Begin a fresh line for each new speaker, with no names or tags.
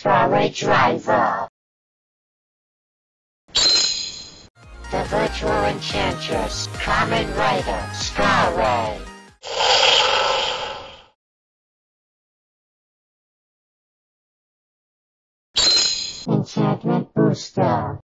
Scarway Driver. The Virtual Enchantress, Common Rider, Scarway. Enchantment Booster.